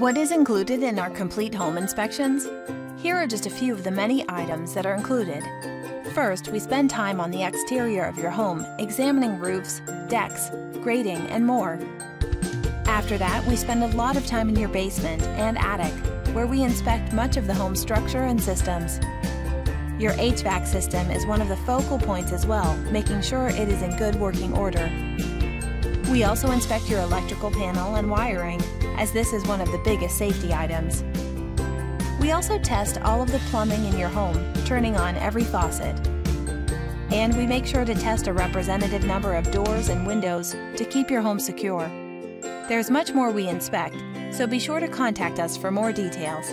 What is included in our complete home inspections? Here are just a few of the many items that are included. First, we spend time on the exterior of your home, examining roofs, decks, grading, and more. After that, we spend a lot of time in your basement and attic, where we inspect much of the home structure and systems. Your HVAC system is one of the focal points as well, making sure it is in good working order. We also inspect your electrical panel and wiring, as this is one of the biggest safety items. We also test all of the plumbing in your home, turning on every faucet. And we make sure to test a representative number of doors and windows to keep your home secure. There's much more we inspect, so be sure to contact us for more details.